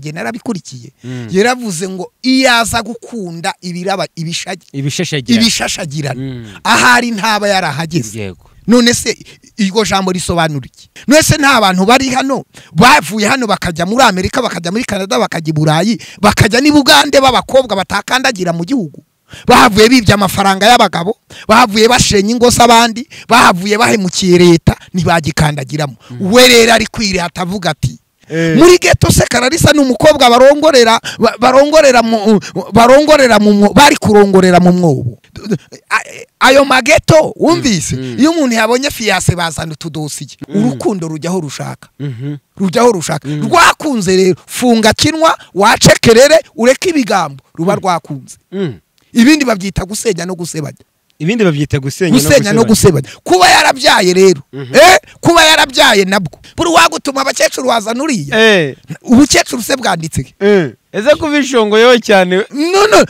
igihe narabikurikiye yaravuze ngo iyo aza gukunda ibiraba ibishashagirana. Mm. ahari ntaba yarahageze. None se iryo jambo risobanura iki? None se nta bantu bari hano? Bavuye hano bakajya muri amerika bakajya muri canada bakajya i burayi bakajya n'i bugande b'abakobwa batakandagira mu gihugu? Bahavuye bibye amafaranga y'abagabo? Bahavuye bashenya ingo z'abandi? Bahavuye bahemukiye leta? Ntibagikandagiramo we rero ari kwirata avuga ati. Muri geto se kararisa ni umukobwa barongorera ba- barongorera mu barongorera mu bari kurongorera mu mwobo ayo mageto wumvise? Iyo umuntu yabonye fiyase bazana utudosiye. Urukundo rujyaho rushaka. Mhm. rujyaho rushaka. Rwakunze rero. Funga kinwa wacekerere ureke ibigambo. Ruba rwakunze. Mm. ibindi babyita gusenya no gusebanya. Ibindi babyita gusenya gusenya no gusebanya. kuba yarabyaye rero eh? Kuba yarabyaye nabwo. Buri wagutuma abakecuru wazana uriya. Eh. Ubukecuru se bwanditse he? eh. Ese kubishongoyeho cyane? No no.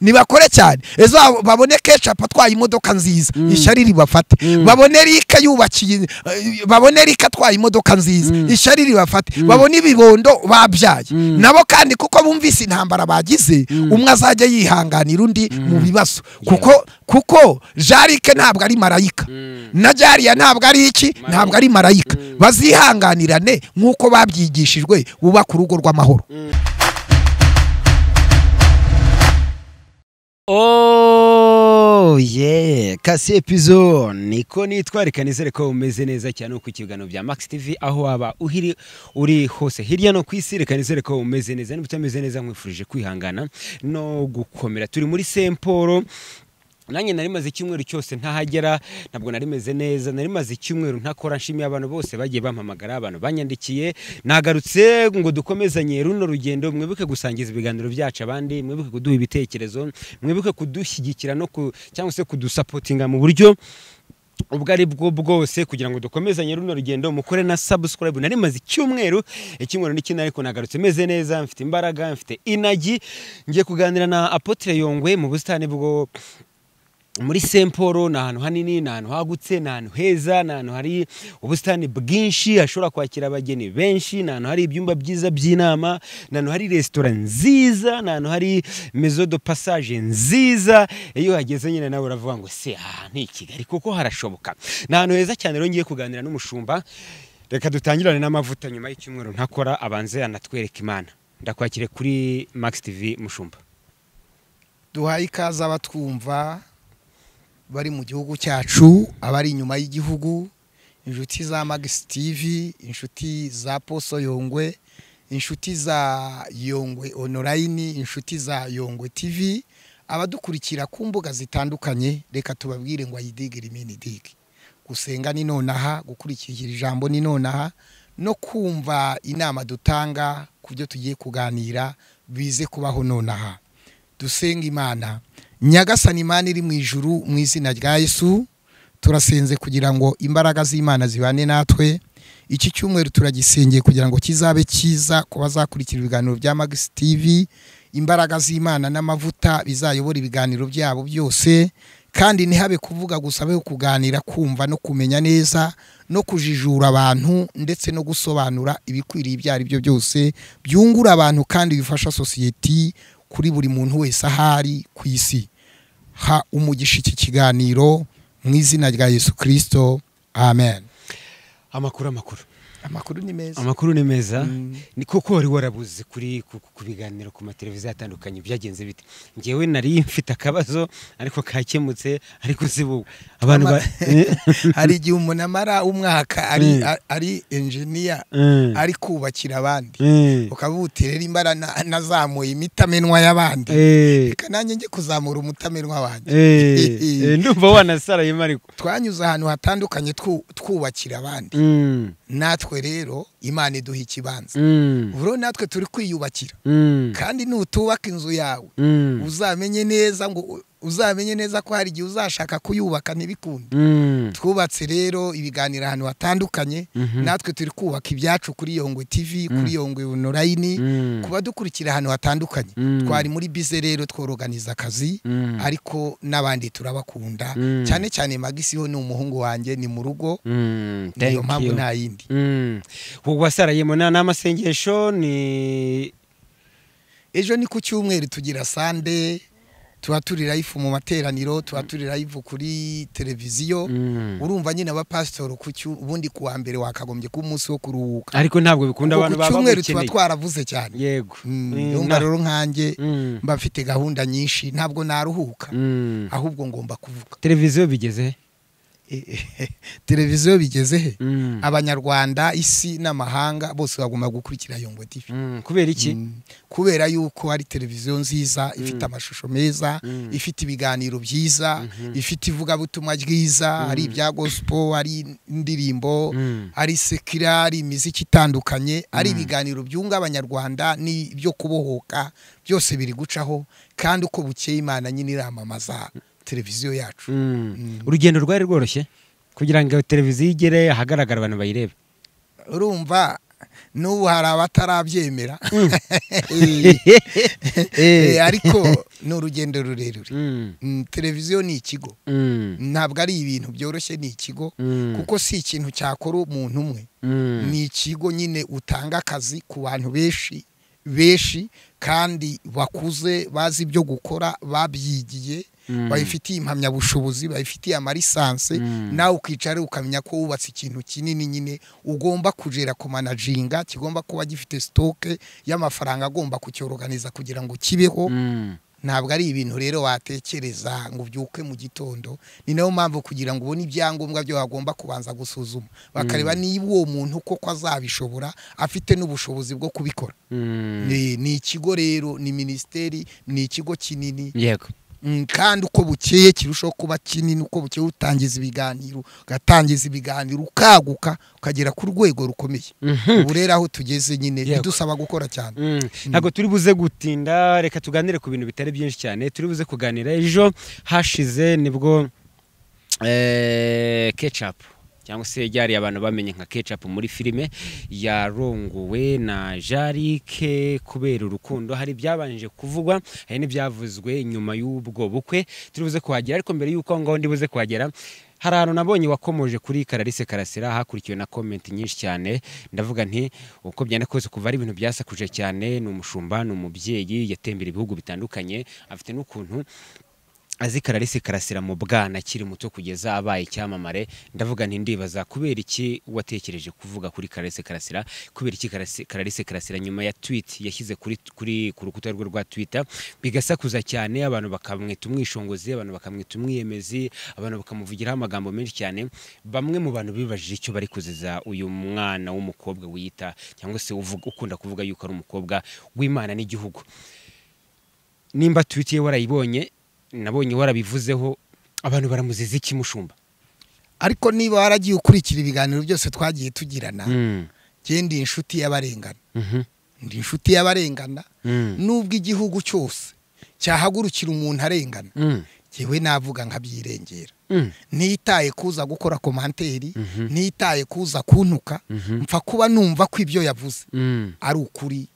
Nibakore cyane. Ejo abo- babone kecapu atwaye imodoka nziza. Ishyari ribafate. Babone rika yubakiye eh, babone rika atwaye imodoka nziza. Ishyari ribafate. Babone ibibondo babyaye. Nabo kandi kuko bumvise intambara bagize umwe azajya yihanganira undi mu bibazo. Kuko kuko jarike ntabwo ari marayika. Na jariya ntabwo ari iki? Ntabwo ari marayika. Bazihanganirane nk'uko babyigishijwe bubaka urugo rw'amahoro. Oh yeah, kasi episode niko nitwarika nizere ko umeze neza cyane ku kiganiro bya Max TV aho waba uhiri uri hose hirya no ku isi reka nizere ko umeze neza. Niba utameze neza nkwifurije kwihangana no gukomera. Turi muri Semporo nanjye nari maze icyumweru cyose ntahagera ntabwo nari meze neza nari maze icyumweru ntakora nshimiye abantu bose bagiye bampamagara abantu banyandikiye. Nagarutse ngo dukomezanye runo rugendo mwibuke gusangiza ibiganiro byacu abandi mwibuke kuduha ibitekerezo mwibuke kudushyigikira no cyangwa se kudusapotinga mu buryo ubwo ari bwo bwose kugira ngo dukomezanye runo rugendo mukore na subscribe. Nari maze icyumweru icyumweru n'ikindi ariko nagarutse meze neza mfite imbaraga mfite inagi. Ngiye kuganira na Apotre Yongwe mu busitani bwo muri semporo ni ahantu hanini ni ahantu hagutse ni ahantu heza ni ahantu hari ubusitani bwinshi hashobora kwakira abageni benshi ni ahantu hari ibyumba byiza by'inama ni ahantu hari resitora nziza ni ahantu hari mezo de passage nziza. Iyo uhageze nyine nawe uravuga ngo se aha ni i kigali kuko harashoboka. Ni ahantu heza cyane rero ngiye kuganira n'umushumba. Reka dutangirane n'amavuta nyuma y'icyumweru ntakora abanze anatwereka imana. Ndakwakire kuri max tv mushumba. Duhaye ikaze abatwumva. Bari mu gihugu cyacu abari inyuma y'igihugu inshuti za magisi tivi inshuti za poso yongwe inshuti za yongwe onorayini inshuti za yongwe tivi abadukurikira ku mbuga zitandukanye reka tubabwire ngo ayidigire imini digi gusenga ni nonaha gukurikira ijambo ni nonaha no kumva inama dutanga ku byo tugiye kuganira bize kubaho nonaha. Dusenga imana. Nyagasani imana iri mu ijuru mu izina rya yesu turasenze kugira ngo imbaraga z'imana zibane natwe. Iki cyumweru turagisengeye kugira ngo kizabe cyiza ku bazakurikira ibiganiro bya magisi tivi imbaraga z'imana n'amavuta bizayobora ibiganiro byabo byose kandi ntihabe kuvuga gusa abe kuganira kumva no kumenya neza no kujijura abantu ndetse no gusobanura ibikwiriye ibyo ari byo byose byungura abantu kandi bifasha sosiyeti kuri buri muntu wese ahari ku isi. Ha umugisha iki kiganiro mu izina rya yesu kirisito amen. Amakuru amakuru. Amakuru ni meza. Amakuru ni meza. Ni koko wari warabuze kuri ku, biganiro ku mateleviziyo atandukanye byagenze bite? Ngewe nari mfite akabazo ariko kakemutse ariko si wowe abantu ba hari igihe umuntu amara umwaka ari, Mm. enjiniya Mm. ari kubakira abandi. Mm. ukavuga uti rero imbara na- nazamuye imitamenwa y'abandi. Eh, reka nanjye njye kuzamura umutamenwa wanjye. Eh, eh, ndumva wanasarayemo ariko twanyuze ahantu hatandukanye twu- twubakira abandi. うん。Natwe rero imana iduha ikibanza. Mm, rero natwe turi kwiyubakira. Mm, kandi nutubaka inzu yawe. Mm, uzamenye neza ngo uzamenye neza ko hari igihe uzashaka kuyubaka ntibikunde twubatse rero ibiganiro ahantu hatandukanye. Mhm. natwe turi kubaka ibyacu kuri yongwe tv kuri yongwe onorayini kuba dukurikira ahantu hatandukanye. Twari muri bize rero tworoganiza akazi ariko n'abandi turabakunda. Cyane cyane magisi ho ni umuhungu wanjye ni mu rugo. Niyo mpamvu nta yindi. Mm. ubwo wasarayemo na n'amasengesho ni ejo ni ku cyumweru tugira sande tuba turi live mu materaniro tuba turi live kuri televiziyo. Mm. urumva nyine abapasitori ubundi ku wa mbere wakagombye kuba umunsi wo kuruhuka. Ariko ntabwo bikunda abantu baba cyumweru tuba twaravuze cyane. Yego. Mm, Mm, na- rero nkanjye Mm. mba mfite gahunda nyinshi ntabwo naruhuka. Mm. ahubwo ngomba kuvuga. Televiziyo bigeze televiziyo bigeze he? Mm. abanyarwanda isi n'amahanga bose bagomba gukurikira yongo tv. Mm. kubera iki? Mm. kubera yuko ari televiziyo nziza ifite amashusho meza ifite ibiganiro byiza ifite ivugabutumwa ryiza ari ibya gospel ari indirimbo Mm. ari sekira ari imiziki itandukanye ari ibiganiro byunga abanyarwanda n'ibyo kubohoka byose biri gucaho kandi uko bukeye imana nyine iramamaza. Televiziyo yacu. Mm. Mm. urugendo rwari rworoshye kugira ngo televiziyo igere ahagaragara abantu bayirebe. Urumva n'ubu hari abatarabyemera. Eh. Eh, ariko ni urugendo rurerure. Televiziyo ni ikigo. Ntabwo ari ibintu byoroshye ni ikigo. Kuko si ikintu cyakora umuntu umwe. Ni ikigo nyine utanga akazi ku bantu benshi. Benshi kandi bakuze bazi ibyo gukora babyigiye Mm. babifitiye impamyabushobozi babifitiye amarisanse Mm. nawe ukicara ukamenya ko wubatse ikintu kinini nyine ugomba kugera ku manajinga kigomba kuba gifite sitoke y'amafaranga agomba kucyoroganiza kugira ngo kibeho Mm. Ntabwo ari ibintu rero watekereza ngo ubyuke mu gitondo. Ni na yo mpamvu kugira ngo ubone ibyangombwa byo bagomba kubanza gusuzuma. Bakareba niba uwo muntu koko azabishobora afite n'ubushobozi bwo kubikora. Mm. ni ikigo rero ni minisiteri ni ikigo kinini. Yego. Mm, kandi uko bukeye kirushaho kuba kinini uko bukeye utangiza ibiganiro ugatangiza ibiganiro ukaguka ukagera ku rwego rukomeye. Mhm. ubu rero aho tugeze nyine bidusaba gukora cyane. Mm. ntabwo turi buze gutinda reka tuganire ku bintu bitari byinshi cyane turi buze kuganira. Ejo hashize ni bwo eh, ketchup. Cyangwa se ryari abantu bamenye nka ketchup muri filime yarongowe na jarike kubera urukundo. Hari ibyabanje kuvugwa hari n'ibyavuzwe nyuma y'ubwo bukwe. Turi buze kuhagera ariko mbere y'uko aho ngaho ndi buze kuhagera hari ahantu nabonye wakomoje kuri karalise karasira hakurikiwe na komenti nyinshi cyane. Ndavuga nti uko byenda kose kuva ari ibintu byasakuje cyane ni umushumba ni umubyeyi yatembera ibihugu bitandukanye afite n'ukuntu azi karalise karasira mu bwana akiri muto kugeza abaye icyamamare. Ndavuga nti ndibaza kubera iki watekereje kuvuga kuri karalise karasira kubera iki karalise karasira nyuma ya tweet yashyize kuri, kuri ku rukuta rwe rwa twitter bigasakuza cyane abantu bakamwita umwishongozi abantu bakamwita umwiyemezi abantu bakamuvugiraho amagambo menshi cyane. Bamwe mu bantu bibajije icyo bari kuziza uyu mwana w'umukobwa wiyita cyangwa se ukunda kuvuga yuko ari umukobwa w'imana n'igihugu. Nimba tweet ye warayibonye nabonye warabivuzeho abantu baramuziza iki mushumba? Ariko niba waragiye ukurikira ibiganiro byose twagiye tugirana ndi inshuti y'abarengana. Mhm, ndi inshuti y'abarengana. Mm, nubwo igihugu cyose cyahagurukira umuntu arengana mm, njyewe navuga nkabyirengera mm, ntitaye kuza gukora komanteri Mhm. ntitaye kuza kuntuka Mhm. mpfa kuba numva ko ibyo yavuze. Ari ukuri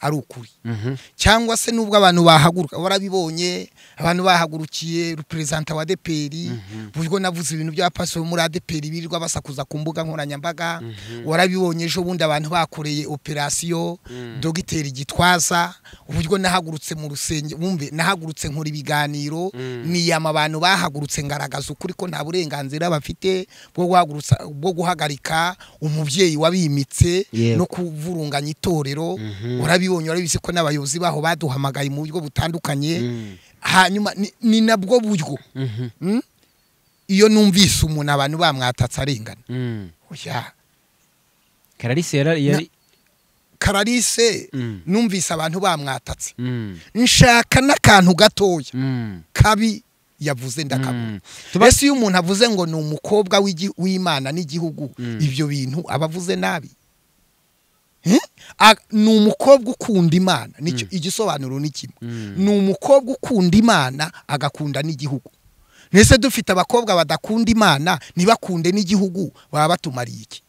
ari ukuri. Mhm, cyangwa se nubwo abantu bahaguruka warabibonye abantu bahagurukiye reperezanta wa deperi ubwo navuze ibintu bya pasoro muri adeperi birirwa basakuza ku mbuga nkoranyambaga warabibonye ejo bundi abantu bakoreye operasiyo dogiteri gitwaza uburyo nahagurutse mu rusenge wumve nahagurutse nkora ibiganiro niyama abantu bahagurutse ngaragaza ukuri ko nta burenganzira bafite bwo guhagarika umubyeyi wabimitse no kuvurunganya itorero. Warabibonye warabizi ko n'abayobozi baho baduhamagaye mu buryo butandukanye. Mm, hanyuma ni- nabwo buryo. Mhm, Mm? iyo numvise umuntu abantu bamwatatse arengana. Mm. yara- yari karalise Mm. numvise abantu bamwatatse. Nshaka n'akantu gatoya. Kabi yavuze ndakabona. Mm. Tuba- ese iyo umuntu avuze ngo ni umukobwa w'imana n'igihugu ibyo bintu aba avuze nabi? Ni umukobwa ukunda imana. Nicyo igisobanuro ni kimwe. Mm. ni umukobwa ukunda imana agakunda n'igihugu. Mbese dufite abakobwa badakunda imana ntibakunde n'igihugu baba batumariye iki?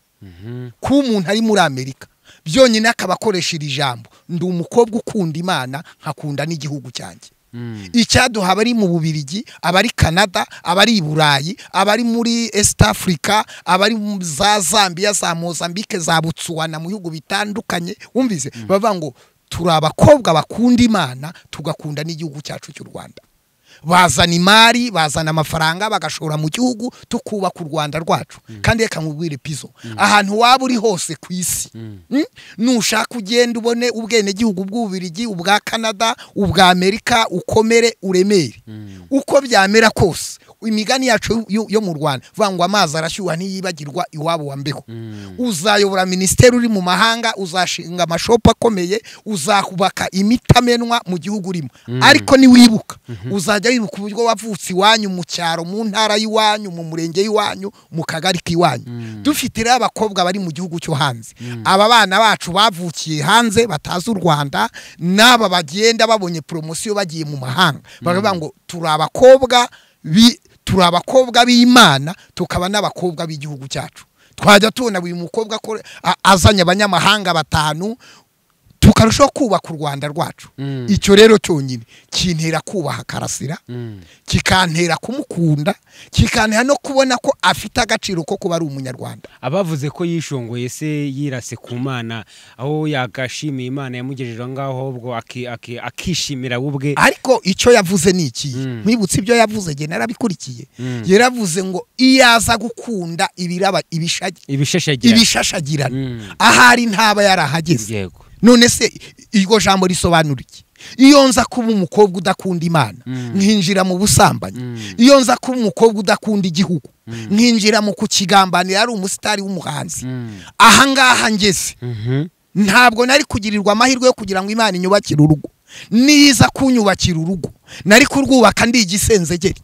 Kuba umuntu ari muri amerika byonyine akaba akoresha iri jambo. Ndi umukobwa ukunda imana nkakunda n'igihugu cyanjye. Icyaduha abari mu bubirigi abari canada abari i burayi abari muri east africa abari za zambia za mozambique za butsuwana mu bihugu bitandukanye. Wumvise? Bavuga ngo turi abakobwa bakunda imana tugakunda n'igihugu cyacu cy'u rwanda. Bazana imari bazana amafaranga bagashora mu gihugu tukubaka u rwanda rwacu. Kandi reka nkubwire pizo ahantu waba uri hose ku isi Mm? nushaka ugenda ubone ubwenegihugu bw'ububirigi ubwa canada ubwa amerika ukomere uremere. Uko byamera kose imigani yacu yo- mu rwanda. Vuga ngo amazi arashyuha ntiyibagirwa iwabo wa mbeho. Uzayobora minisiteri uri mu mahanga uzashinga amashopu akomeye uzahubaka imitamenwa mu gihugu urimo. Ariko niwibuka uzajya wibuka uburyo wavutse iwanyu mu cyaro mu ntara y'iwanyu mu murenge y'iwanyu mu kagari k'iwanyu. Dufite rero abakobwa bari mu gihugu cyo hanze. Aba bana bacu bavukiye hanze batazi u rwanda n'aba bagenda babonye poromosiyo bagiye mu mahanga. Baravuga ngo turi abakobwa bi- turi abakobwa b'imana tukaba n'abakobwa b'igihugu cyacu. Twajya tubona buri mukobwa azanye abanyamahanga batanu tukarushaho kubaka u rwanda rwacu. Mm. icyo rero cyonyine kintera kubaha karasira Mm. kikantera kumukunda kikantera no kubona ko afite agaciro ko kuba ari umunyarwanda. Abavuze ko yishongoye se yirase ku mana aho yagashimiye imana yamugejeje aho ngaho aki- akishimira we ubwe. Ariko icyo yavuze ni iki? Mm. mwibutse ibyo yavuze nge narabikurikiye. Yaravuze ngo iyo aza gukunda ibishashagirana. Ahari ntaba yarahageze. Yego. None se iryo jambo risobanura iki? Iyo nza kuba umukobwa udakunda imana Mm. nkinjira mu busambanyi. Mm. iyo nza kuba umukobwa udakunda igihugu nkinjira mu kukigambanira ari umusitari w'umuhanzi. Mm. ahangaha ngeze. Mhm. ntabwo nari kugirirwa amahirwe yo kugira ngo imana inyubakire urugo. Niza kunyubakira urugo. Nari kurwubaka ndi igisenzegeri.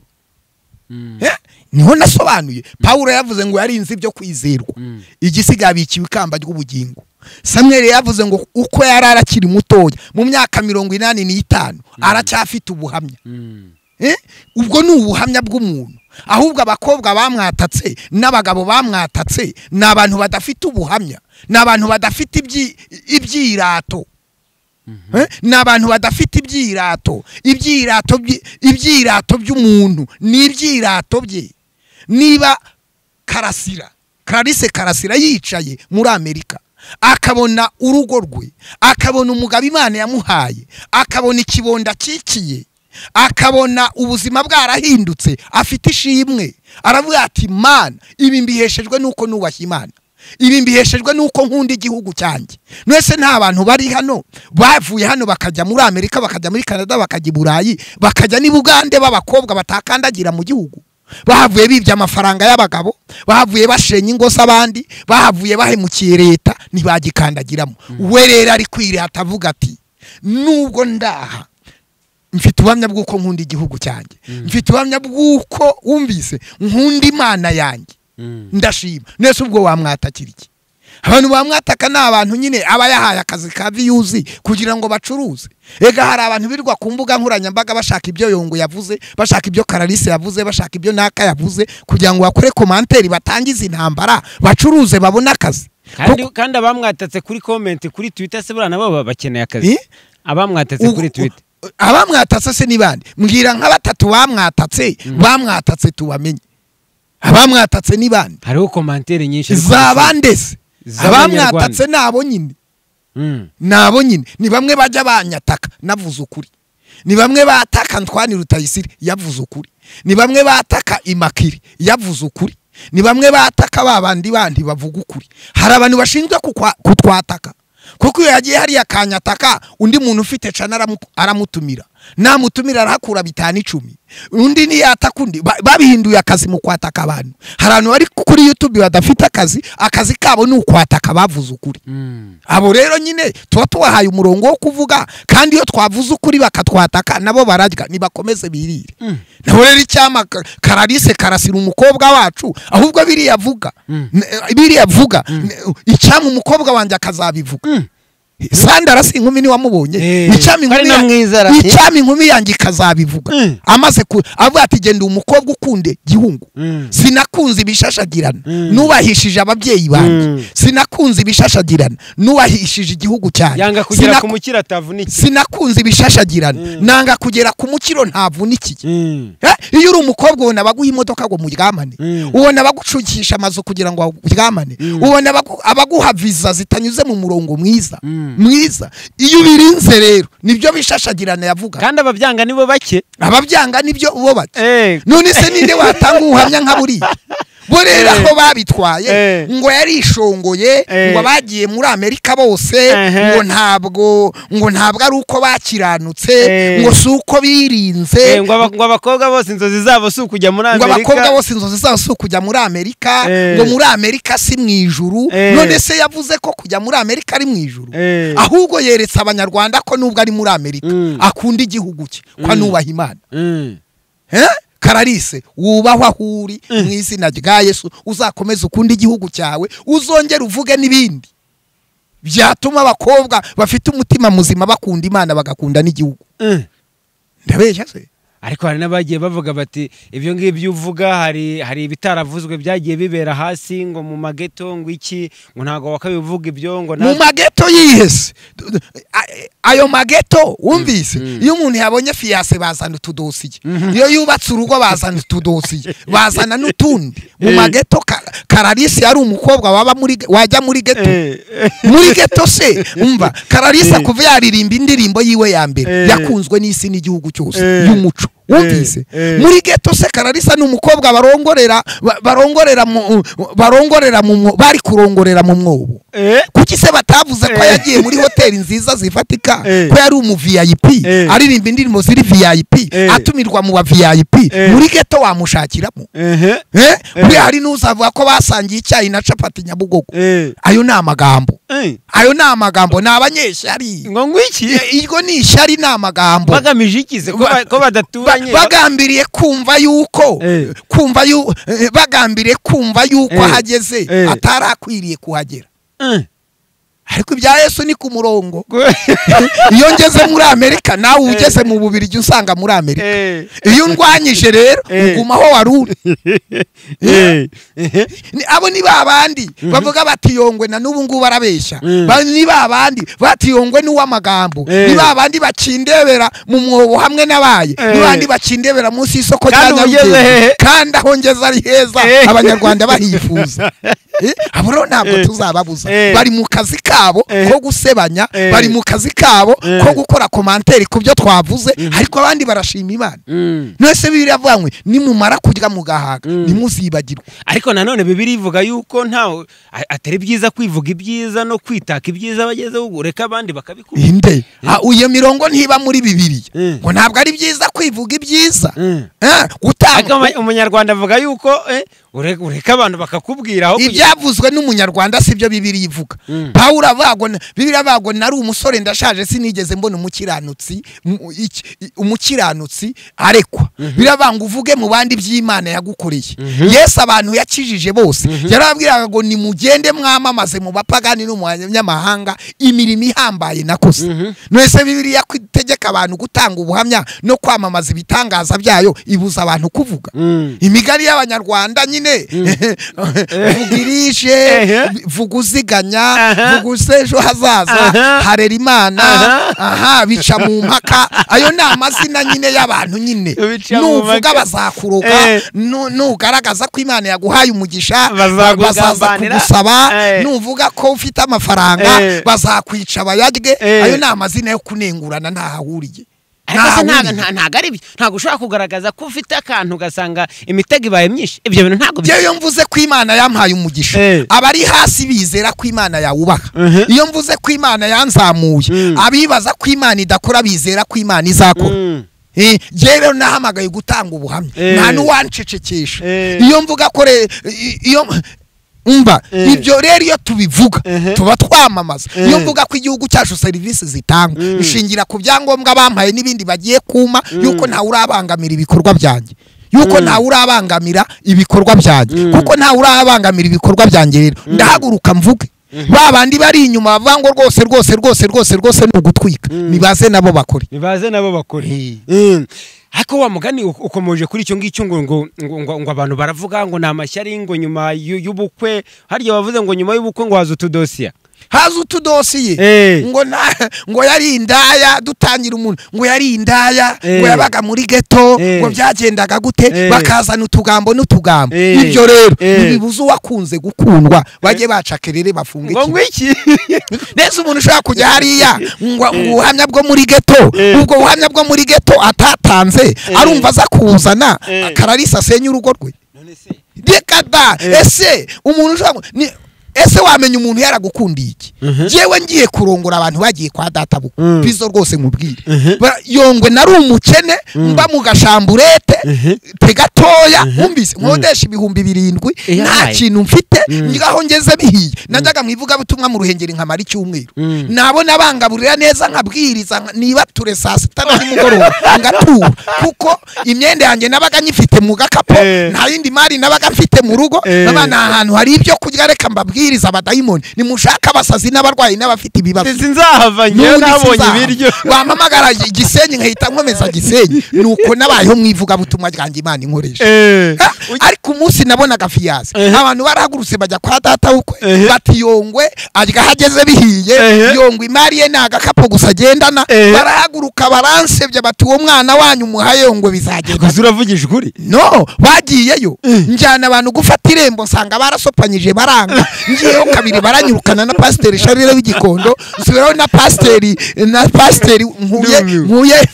Mm. Eh, ni ho nasobanuye. Pawulo yavuze ngo yarinze ibyo kwizerwa. Mm. igisigaye abikiwe ikamba ry'ubugingo. Samweli yavuze ngo uko yari arakiri mutoya mu myaka mirongo inani n'itanu aracyafite ubuhamya. Mm. Eh? ubwo ni ubuhamya bw'umuntu. Ahubwo abakobwa bamwatatse n'abagabo bamwatatse ni abantu badafite ubuhamya. Ni abantu badafite ibyi- ibyirato. Eh? ni abantu badafite ibyirato. Ibyirato byi- ibyirato by'umuntu ni ibyirato bye. Niba karasira Clarisse karasira yicaye muri amerika akabona urugo rwe akabona umugabo imana yamuhaye akabona ikibonda akikiye akabona ubuzima bwarahindutse afite ishimwe. Aravuga ati mana ibi mbiheshejwe n'uko nubashye imana. Ibi mbiheshejwe n'uko nkunda igihugu cyanjye. Mwese nta bantu bari hano. Bavuye hano bakajya muri amerika bakajya muri canada bakajya i burayi bakajya n'i bugande b'abakobwa batakandagira mu gihugu. Bahavuye bibye amafaranga y'abagabo bahavuye bashenya ingo z'abandi bahavuye bahemukiye leta ntibagikandagiramo. We rero ari kwirata avuga ati nubwo ndaha mfite ubuhamya bw'uko nkunda igihugu cyanjye. Mfite ubuhamya bw'uko wumvise nkunda imana yanjye. Mm. ndashima. Nese ubwo wamwatakira iki? Abantu bamwataka ni abantu nyine aba yahaye akazi ka viyuzi kugira ngo bacuruze. Ega hari abantu birirwa ku mbuga nkoranyambaga bashaka ibyo yongo yavuze bashaka ibyo karalise yavuze bashaka ibyo naka yavuze kugira ngo bakore komanteri batangize intambara bacuruze babone akazi. Kandi abamwatatse kuri komenti kuri twitter se buriya nabo bakeneye akazi? Eh? abamwatatse kuri twitter. abamwatatse se ni bande? Mbwira nka batatu bamwatatse bamwatatse tubamenye. Abamwatatse ni bande? Hariho komantere nyinshi. Za bande se. Abamwatatse ni abo nyine. Mm. ni abo nyine. Ni bamwe bajya banyataka navuze ukuri. Ni bamwe bataka ntwani rutayisire yavuze ukuri. Ni bamwe bataka imakiri yavuze ukuri. Ni bamwe bataka ba bandi bandi bavuga ukuri. Hari abantu bashinzwe kutwataka. Kuko iyo yagiye hariya akanyataka undi muntu ufite cana aramu- aramutumira. Namutumira arahakura bitanu icumi. Undi niyataka undi ba- babihinduye akazi mu kwataka abantu. Hari abantu bari kuri youtube badafite akazi akazi kabo ni ukwataka bavuze ukuri. Mm. abo rero nyine tuba tubahaye umurongo wo kuvuga kandi iyo twavuze ukuri bakatwataka nabo bararya nibakomeze birire. Nabo rero icyama Ka- karalise karasira umukobwa wacu ahubwo biriya avuga. N- biriya avuga. Icyama umukobwa wanjye akazabivuga. Sandara si inkumi niwamubonye Eh, icyama ko ari inkumi yanjye ikazabivuga Mm. amaze avuga ati genda umukobwa ukunde gihungu Mm. sinakunze ibishashagirana Mm. nubahishije ababyeyi banjye Mm. sinakunze ibishashagirana nubahishije igihugu cyanjye sinakunze ibishashagirana Mm. nanga kugera ku mukiro ntavunikiye Mm. Eh, iyo uri umukobwa ubona abaguha imodoka ngo muryamane Mm. ubona abagucukisha amazu kugira ngo uryamane Mm. ubona abagu- abaguha viza zitanyuze mu murongo mwiza Mm. Mm. Mwiza. Iyo ubirinze rero ni byo bishashagirana yavuga. Kandi ababyanga nibo bake. Ababyanga ni byo bo bake. Eh, none se ninde watanga ubuhamya nka buriya? bo rero Eh. aho babitwaye Eh. ngo yarishongoye Eh. ngo abagiye muri amerika bose ngo ntabwo ngo ntabwo ari uko bakiranutse ngo si uko birinze ngo aba- ngo abakobwa bose inzozi zabo si ukujya muri ngo abakobwa amerika bose inzozi zabo si ukujya muri amerika ngo muri amerika si mu ijuru none se yavuze ko kujya muri amerika ari mu ijuru ahubwo yeretse abanyarwanda ko nubwo ari muri amerika Mm. akunda igihugu cye ko Mm. anubaha imana Mm. Karalise wubahwe aho uri mu izina rya yesu uzakomeze ukunde igihugu cyawe uzongere uvuge n'ibindi. Byatuma abakobwa bafite umutima muzima bakunda imana bagakunda n'igihugu. Mm. ndabeshya se. Ariko hari n'abagiye bavuga bati ibyo ngibyo uvuga hari hari ibitaravuzwe byagiye bibera hasi ngo mu mageto ngo iki? Ngo ntabwo wakabivuga ibyo ngo mu mageto yihese. Ayo mageto wumvise? Mm. iyo umuntu yabonye fiyase bazana utudosiye iyo yubatse urugo bazana utudosiye bazana n'utundi? Mu Eh. mageto Ka- karalisi yari umukobwa waba muri wajya muri geto? Eh, muri geto se? Umva karalisa Eh. kuva yaririmba indirimbo yiwe ya mbere yakunzwe n'isi n'igihugu cyose. Y'umuco. Wumvise Eh. muri geto se karalisa ni umukobwa barongorera ba- barongorera mu barongorera mu bari kurongorera mu mwobo Eh, kuki se batavuze ko Eh. yagiye muri hoteli nziza zifatika Eh. ko yari umu VIP Eh. aririmba indirimbo ziri VIP Eh. atumirwa mu ba VIP Eh. muri geto wamushakiramo eh Eh. buriya hari n'uzavuga ko basangiye icyayi na capati nyabugogo eh, ayo ni amagambo eh. Ayo ni amagambo ni abanyeshyari ngo ngwiki iryo ni ishyari ni amagambo bagamije ikize ko ba- ko Ba- badaturanye bagambiriye kumva yuko Eh. kumva eh, bagambiriye kumva yuko Eh. ahageze Eh. atari akwiriye kuhagera. Eh, ariko ibya yesu ni ku murongo. Iyo ngeze muri amerika nawe ugeze mu bubiri jya usanga muri amerika. Eh, iyo undwanyije rero Eh. uguma aho wari uri. Eh, eh, abo ni ba bandi bavuga bati yongwe na n'ubu ngubu arabeshya Mm. Ni ba bandi bati yongwe n'uw'amagambo Eh. ni ba bandi bakindebera mu mwobo hamwe n'abaye. Eh. ni bandi bakindebera munsi y'isoko rya nyarugenge. kandi aho ngeze ari heza Eh. abanyarwanda bahifuza. Eh, abo rero ntabwo Eh. tuzababuza. Eh. bari mu kazi kabo Eh. ko gusebanya Eh. bari mu kazi kabo Eh. ko gukora komanteri ku byo twavuze ariko abandi barashima imana mm. nose bibiri avanywe nimumara kurya mugahaga Mm. ntimuzibagirwe ariko nanone bibiri ivuga yuko ntawe atari byiza kwivuga ibyiza no kwitaka ibyiza bagezeho ureka abandi bakabikora inde Ah, iyo mirongo ntiba muri bibiliya Mm. ngo ntabwo ari byiza kwivuga ibyiza Mm. Umunyarwanda avuga yuko ureka abantu bakakubwira aho ibyavuzwe n'umunyarwanda si byo bibiri ivuga. Mm. pawulo avuga ngo bibiri avuga ngo nari umusore ndashaje sinigeze mbona umukiranutsi umukiranutsi arekwa. Biravuga ngo uvuge mu bandi by'imana yagukoreye. Yesu abantu yakijije bose. Yarababwiraga ngo nimugende mwamamaze mu bapagani no mu banyamahanga imirimo ihambaye nakoze. None bibiriya itegeka abantu gutanga ubuhamya no kwamamaza ibitangaza byayo ibuza abantu kuvuga. Mm. imigari y'abanyarwanda nyine. Vugirishe vuguziganya Ehe. vuga uziganya Aha. vuga usa ejo hazaza. Harera imana. Aha. bica mu mpaka. Ayo ni amazina nyine y'abantu nyine. Nuvuga bazakuroga Eh. nugaragaza ko imana yaguhaye umugisha. Bazaza kugusaba. Eh. nuvuga ko ufite amafaranga. Eh. bazakwica bayarye ayo ni amazina yo kunengurana ntahahuriye ariko se ntago- Ntahahuriye. nta- ntago ari byo ntabwo ushobora kugaragaza ko ufite akantu ugasanga imitego ibaye myinshi ibyo bintu ntabwo iyo mvuze ko imana yampaye umugisha Eh. abari hasi bizera ko imana yawubaha iyo mvuze ko imana yanzamuye Mm. abibaza ko imana idakora bizera ko imana izakora Mm. Eh, rero nahamagaye gutanga ubuhamya Eh. nta n'uwancecekesha iyo mvuga ko iyo umva Eh. ibyo rero iyo tubivuga Ehe. tuba twamamaza Eh. iyo mvuga ko igihugu cyacu serivisi zitanga Mm. nshingira ku byangombwa bampaye n'ibindi bagiye kuma yuko ntawe urabangamira ibikorwa byanjye yuko ntawe urabangamira ibikorwa byanjye Mm. kuko ntawe urabangamira ibikorwa byanjye rero ndahaguruka mvuge ba bandi bari inyuma bavuga ngo rwose rwose rwose rwose rwose ni ugutwika nibaze nabo bakore nibaze nabo bakore Eh. Mm. Ariko wa mugani uk- ukomeje kuri icyo ngicyo ngo ngo ngo abantu baravuga ngo ni amashyari ngo nyuma y'u- y'ubukwe harya bavuze ngo nyuma y'ubukwe ngo haza utudosiya haza utudosiye Eh. ngo na- ngo yari indaya dutangira umuntu ngo yari indaya Eh. ngo yabaga muri geto Eh. ngo byagendaga gute Eh. bakazana utugambo n'utugambo Eh. ibyo rero Eh. ntibibuza uwakunze gukundwa bajye baca kerere bafunga ngo ngo iki neza umuntu ushobora kujya hariya ngo ubuhamya bwo muri geto Eh. ubwo buhamya bwo muri geto atatanze arumva aza kuwuzana Eh. akararisa asenya urugo rwe none se reka da Eh. ese umuntu ushobora ni ese wamenya umuntu yaragukundiye iki? Yewe ngiye kurongora abantu bagiye kwa data bukwe. Mm. rwose nkubwire. Yongwe nari umukene mba mu gashamburete te gatoya wumvise nkodesha ibihumbi birindwi. Nta kintu mfite. Mm. ngaho ngeze bihiye. Najyaga mu ivugabutumwa mu ruhengeri nkamara icyumweru Mm. nabona bangaburira neza nkabwiriza nka- nibature saa sita na nimugoroba ngatura. Kuko imyenda yanjye nabaga nyifite mu gakapo Eh. nta yindi mari nabaga mfite mu rugo Eh. n'abana ahantu hari ibyo kurya reka mbabwiriza abadayimoni nimushake abasazi n'abarwayi n'abafite ibibazo. Sinzahava. ngewe nabonye ibiryo. Wampamagara gisenyi nkahita nkomeza gisenyi. Nuko nabayeho mu ivugabutumwa ryanjye imana inkoresha Eh. Ha, ariko umunsi nabonaga fiyazi Eh. abantu barahagurutse bajya kwa data bukwe Eh. bati yongwe arya aho ageze bihiye. Eh. yongwe imari ye ni agakapu gusa agendana. Eh. barahaguruka baransebye bati uwo mwana wanyu umuhaye yongwe bizagenda. Gusa uravugisha ukuri? No bagiyeyo. Njyana abantu gufata irembo nsanga barasopanyije baranga. ngiyeho kabiri baranyirukana na pasiteri sharire w'igikondo nsubiraho na pasiteri na pasiteri nkuye nkuye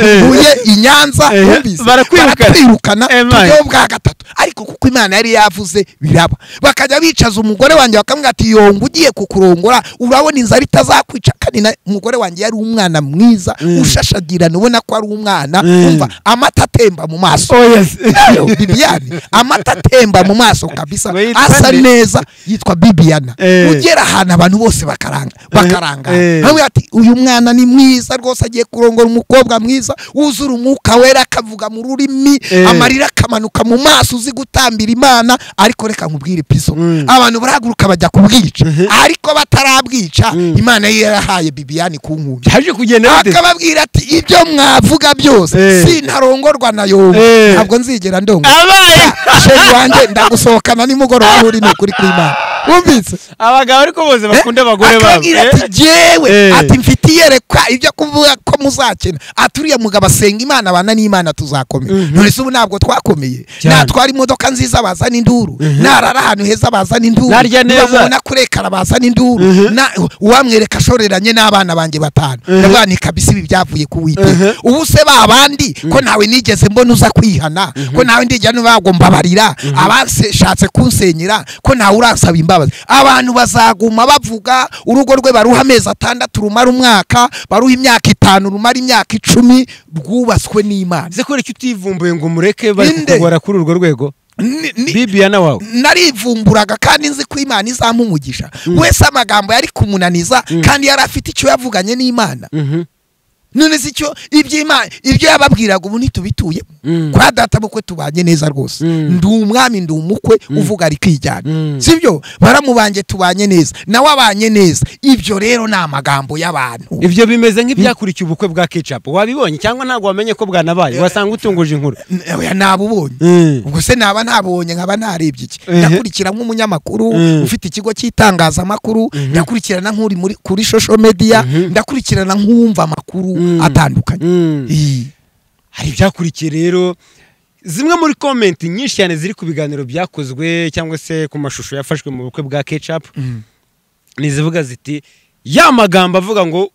Eh. nkuye i nyanza Eh. Barakwirukana. Eh, tujyeho bwa gatatu. Ariko kuko imana yari yavuze biraba. Bakajya bicaza umugore wanjye bakamubwira ati yonga ugiye kukurongora urabona inzara itazakwica. Kandi umugore wanjye yari umwana mwiza ushashagirana ubona ko ari umwana. Umva amata atemba mu maso. Oh Bibiane amata atemba mu maso kabisa. Asa neza yitwa Bibiana Eh. ugera ahantu abantu bose bakaranga bakaranga eh. hamwe ati uyu mwana ni mwiza rwose agiye kurongora umukobwa mwiza wuzura umwuka wera akavuga mu rurimi Eh. amarira akamanuka mu maso uzi gutambira imana ariko reka nkubwire piso Mm. abantu barahaguruka bajya kubwica ariko batarabwica imana yo yarahaye Bibiane ku nkumbi akababwira ati ibyo mwavuga byose Eh. sintarongorwa na Eh. ntabwo nzigera ndongora abaye sheri wanjye ndagusohokana nimugoroba uri ni ukuri kw'imana wumvise? Abagabo ariko bose bakunda abagore babo. akabwira ati jyewe Eh. ati mfite iyerekwa ibyo kuvuga ko muzakena. Ati uriya mugabo asenga imana abana n'imana tuzakomera none se ubu ntabwo twakomeye. Natwara imodoka nziza bazana induru narara ahantu heza bazana induru nibamubona kurekara bazana induru Na- uwamwereka ashoreranye n'abana banjye batanu. Ndavuga ni kabisa ibi byavuye ku witeka ubu se ba bandi ko nawe nigeze mbona uza kwihana? Ko nawe ndigera nubagomba mbabarira? Abashatse kunsenyera? Ko nawe uransaba imbabazi. Abantu bazaguma bavuga urugo rwe baruha amezi atandatu rumara umwaka baruha imyaka itanu rumara imyaka icumi rwubatswe n'imana. Ese kubera icyo utivumbuye ngo umureke bari kukugora kuri urwo rwego. Ni- bibiyana wawe. Narivumburaga kandi nzi ko imana izampa umugisha wese amagambo yari kumunaniza kandi yari afite icyo yavuganye n'imana. Mhm. None si cyo? Iby'imana ibyo yababwiraga ubu ntitubituyemo Mm. kwa data bukwe tubanye neza rwose. Mm. ndi umwami ndi umukwe uvuga rikijyana Mm. sibyo baramubanje tubanye neza. Nawe abanye neza. Ibyo rero ni amagambo y'abantu. Ibyo bimeze nk'ibyakurikiye ubukwe bwa kecapu wabibonye? Cyangwa ntabwo wamenye ko bwanabaye? Wasanga utunguje inkuru. Oya, nabubonye. Mm. ubwo se naba ntabonye nkaba narebye iki? Ehe. ndakurikira nk'umunyamakuru Mm. ufite ikigo cy'itangazamakuru ndakurikirana nk'uri kuri social media ndakurikirana nk'uwumva amakuru. Mm. Atandukanye. Mm. Hari ibyakurikiye rero. Zimwe muri komenti nyinshi cyane ziri ku biganiro byakozwe cyangwa se ku mashusho yafashwe mu bukwe bwa kecapu Mm. ni izivuga ziti ya magambo avuga ngo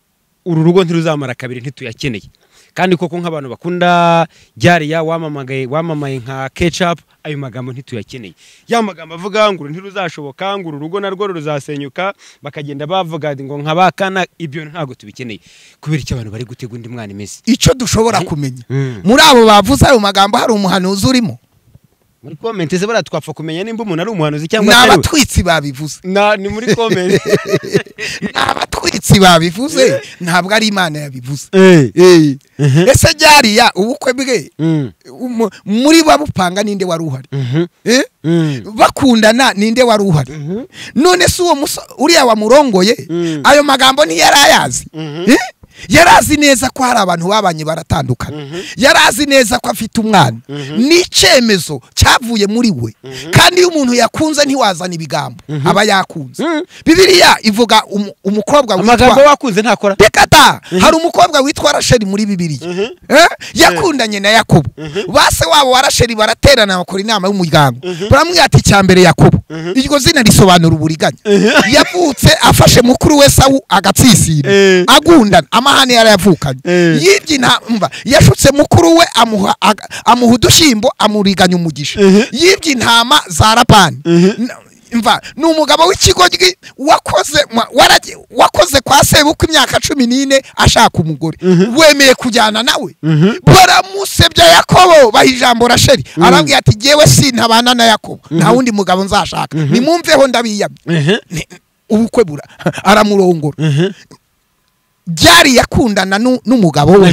uru rugo ntiruzamara kabiri ntituyakeneye. Kandi koko nk'abantu bakunda ryariya wamamagaye wamamaye nka kecapu ayo magambo ntituyakeneye. Ya magambo avuga ngo uru ntiruzashoboka ngo uru rugo narwo ruzasenyuka bakagenda bavuga ngo nka bakana ibyo ntabwo tubikeneye. Kubera icyo abantu bari gutega undi mwana iminsi. Icyo dushobora kumenya. Mm. muri abo bavuze ayo magambo hari umuhanuzi urimo. Muri komenti ze bariya twapfa kumenya nimba umuntu ari umuhanuzi ni cyangwa atari we abatwitsi babivuze Na- ni muri komenti ni abatwitsi babivuze ntabwo ari imana yabivuze Eh. Eh. Mhm. ese ryariya ubukwe bwe Mm. muri babupanga ninde wari uhari Mhm. Eh? Mm. bakundana ninde wari uhari none se uwo uriya wamurongoye Mm. ayo magambo ntiyari ayazi Mhm. Eh? Yari azi neza ko hari abantu babanye baratandukana yari azi neza ko afite umwana. N'icyemezo cyavuye muri we. Kandi iyo umuntu yakunze ntiwazana ibigambo. Aba yakunze. Bibiliya ivuga umu- umukobwa amagambo witwa wakunze ntakora. Reka ta! Hari umukobwa witwa rasheli muri bibiliya. Eh? yakundanye na yakobo. Base wabo wa rasheli baraterana bakora inama y'umuryango. Baramubwira ati icya mbere yakobo. Iryo zina risobanura uburiganya. Yavutse afashe mukuru we sawu agatsisira. Eh. agundana amahane yarayavukanye Eh. yibye intama yashutse mukuru we amuha udushyimbo amuriganya umugisha. Yibye intama za rapani mva ni umugabo w'ikigoryi wakoze wakoze kwa sebukwe imyaka cumi n'ine ashaka umugore. Wemeye kujyana nawe. Baramusebya yakobo baha ijambo rasheli arabwira ati jyewe sintabana na yakobo. Nta wundi mugabo nzashaka. Nimumveho ndabiyamye. Ubukwe bura aramurongora. Byari yakundana nu- n'umugabo we.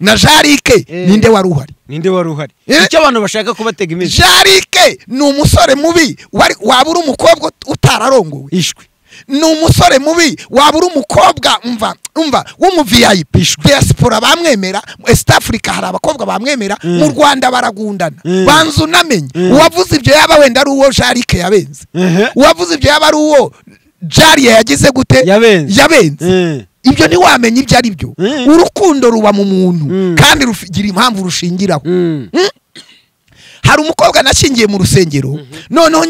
Na jarike Eh. ninde wari uhari ninde wari uhari? Eh. icyo abantu bashaka kubatega iminsi jarike ni umusore mubi waba uri umukobwa ut- utararongowe. Ishwi ni umusore mubi waba uri umukobwa umva umva w'umuviyayipi diaspora bamwemera east africa hari abakobwa bamwemera mu rwanda baragundana. Banza unamenye. Uwavuze ibyo yaba wenda ari uwo jarike yabenze. Uwavuze ibyo yaba ari uwo jariye yagize gute? Yabenze. Ibyo ntiwamenya ibyo ari byo. Mm. urukundo ruba mu muntu Mm. kandi rugira impamvu rushingiraho Mm. hari umukobwa nashingiye mu rusengero noneho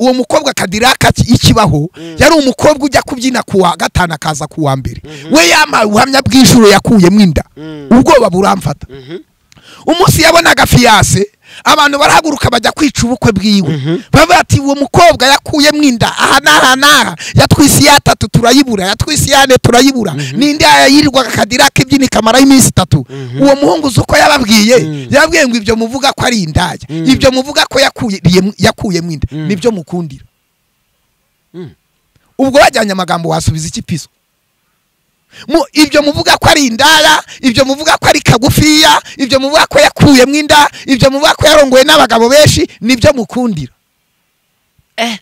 uwo mukobwa kadiraka ikibaho yari umukobwa ujya kubyina ku wa gatanu akaza ku wa mbere. We yampaye ubuhamya bw'inshuro yakuyemo inda. Ubwoba buramfata. Umunsi yabonaga fiyase abantu barahaguruka bajya kwica ubukwe bwiwe. Baba bati uwo mukobwa yakuyemo inda aha n'aha n'aha yatwise iya tatu turayibura yatwise iya ane turayibura. N'indi yirirwaga kadiraka ibyina ikamaraho iminsi itatu? Uwo muhungu uzi uko yababwiye? Yababwiye ngo ibyo muvuga ko ari indaya ibyo muvuga ko yakuyemo inda. Nibyo mukundira. Ubwo wajyanye amagambo wasubiza iki piso? Ibyo muvuga ko ari indaya ibyo muvuga ko ari kagufiya ibyo muvuga ko yakuyemo inda ibyo muvuga ko yarongowe n'abagabo benshi ni byo mukundira Eh.